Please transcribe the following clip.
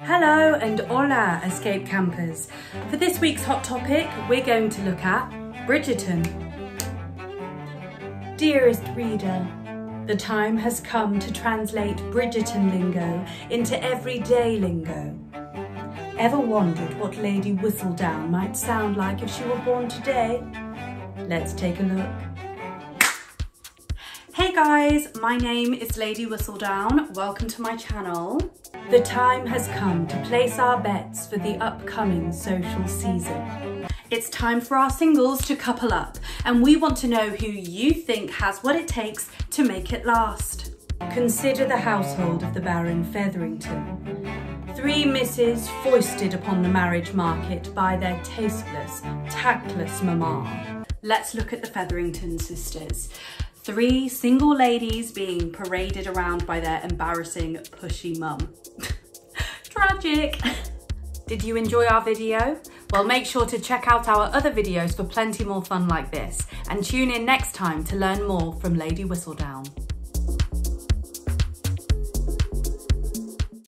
Hello and hola, escape campers. For this week's hot topic, we're going to look at Bridgerton. Dearest reader, the time has come to translate Bridgerton lingo into everyday lingo. Ever wondered what Lady Whistledown might sound like if she were born today? Let's take a look. Guys, my name is Lady Whistledown. Welcome to my channel. The time has come to place our bets for the upcoming social season. It's time for our singles to couple up and we want to know who you think has what it takes to make it last. Consider the household of the Baron Featherington. Three misses foisted upon the marriage market by their tasteless, tactless mamma. Let's look at the Featherington sisters. Three single ladies being paraded around by their embarrassing, pushy mum. Tragic. Did you enjoy our video? Well, make sure to check out our other videos for plenty more fun like this and tune in next time to learn more from Lady Whistledown.